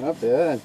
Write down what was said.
Not bad.